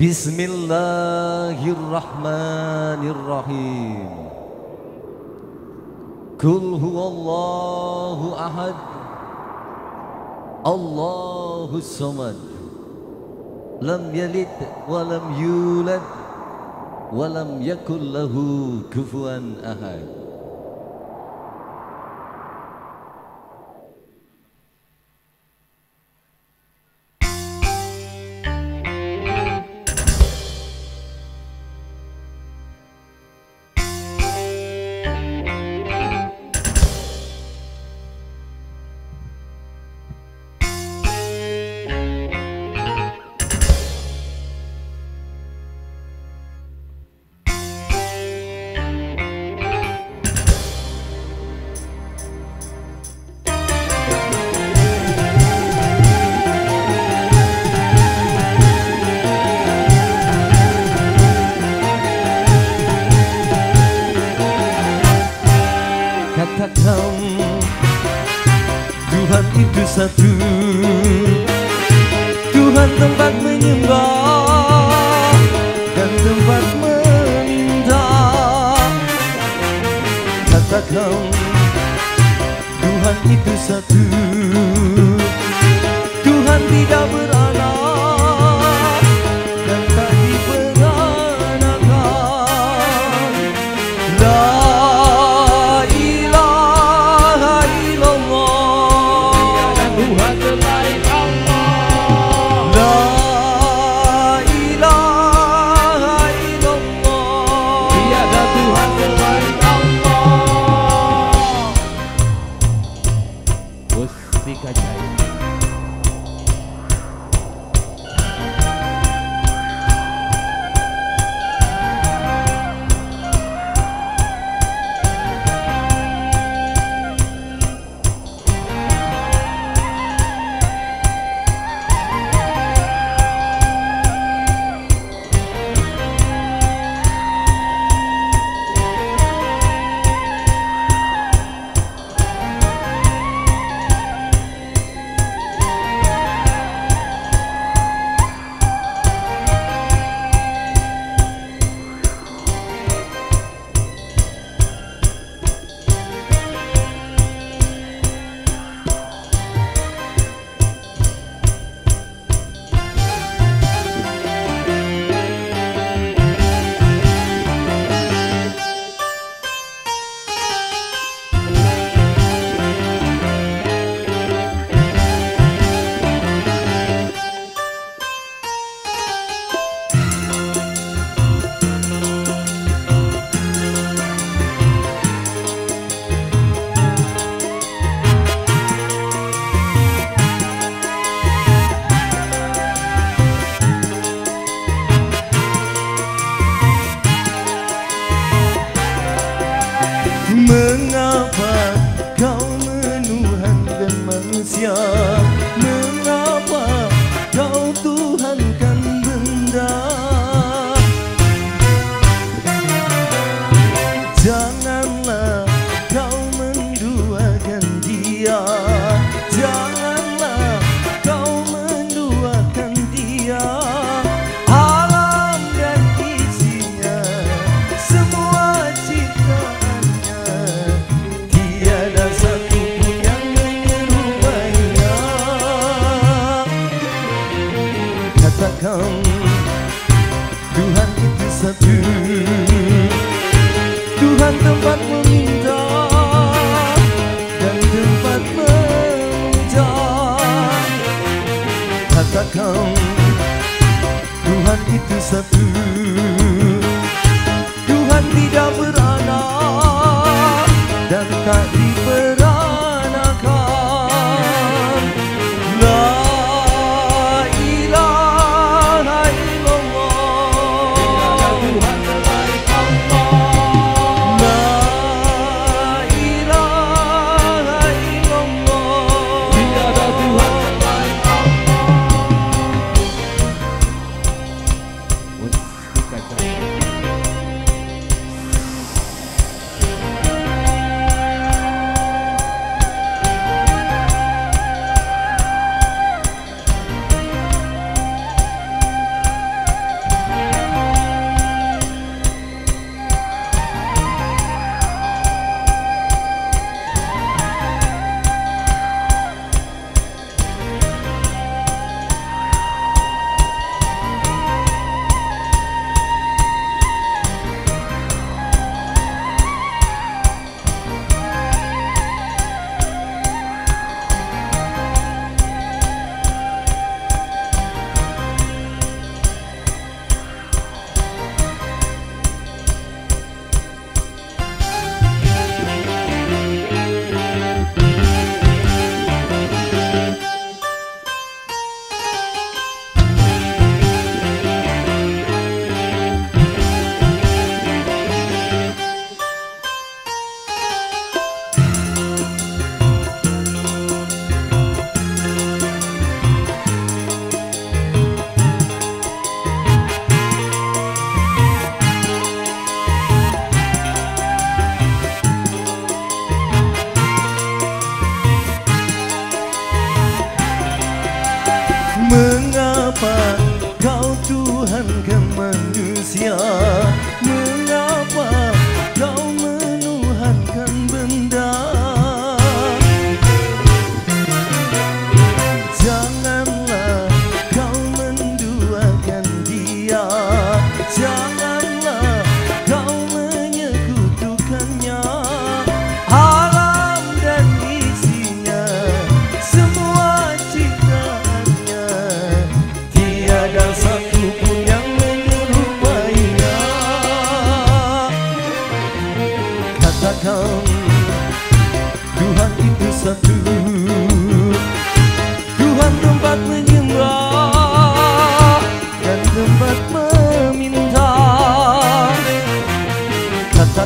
بسم الله الرحمن الرحيم. كل هو الله أحد. الله الصمد. لم يلد ولم يولد ولم يكن له كفوا أحد. to Mustika Jaya Katakan Tuhan itu satu. Tuhan tempat meminta dan tempat memuja Katakan Tuhan itu satu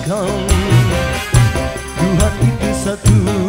Katakan Tuhan itu satu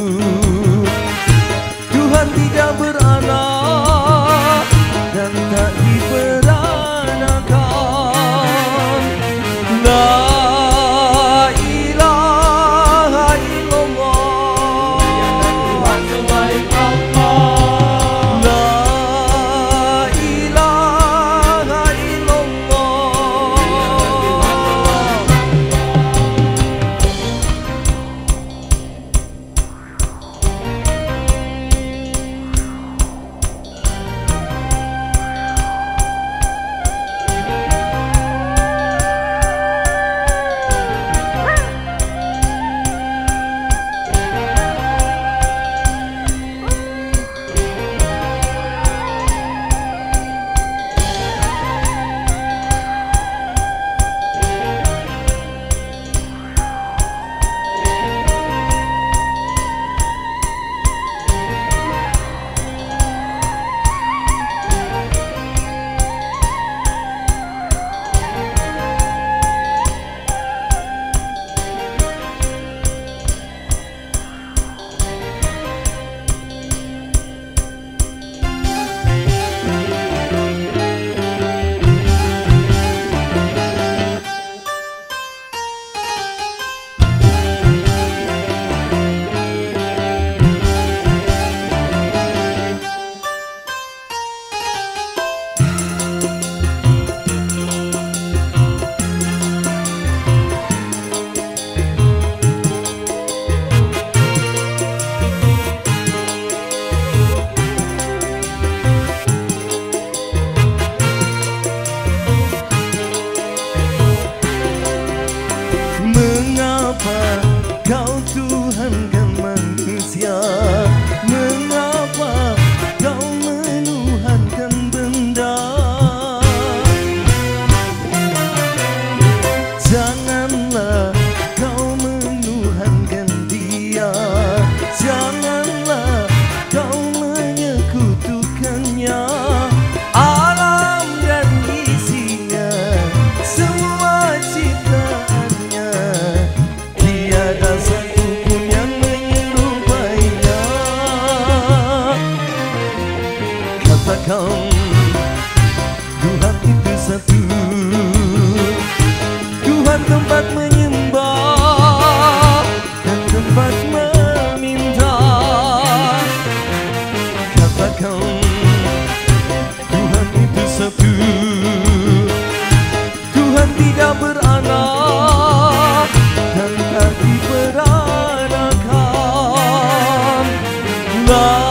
bom.